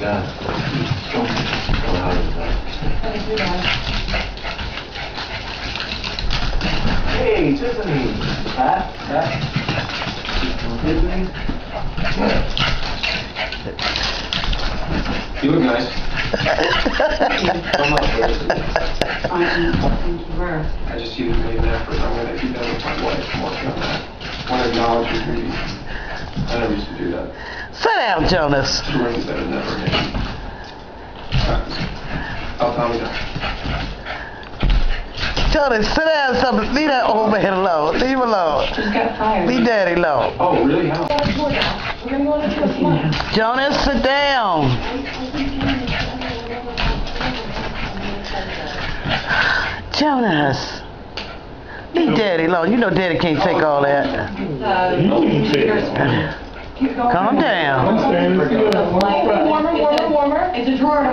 that. Is that? Hey, Tiffany. Pat, Pat. Tiffany. You look nice. I just you made an effort. I'm gonna do that with my wife. On that. I want to acknowledge your beauty. I never used to do that. Sit down, Jonas. Two rings that have never made. I'll tell you that. Jonas, sit down something. Leave that old man alone. Leave him alone. Just got fired. Leave daddy alone. Oh, really? How? We're gonna go into a month. Jonas, sit down. Jonas. Leave daddy alone. You know daddy can't take all that. Calm down. Warmer, warmer, warmer. It's a drawer.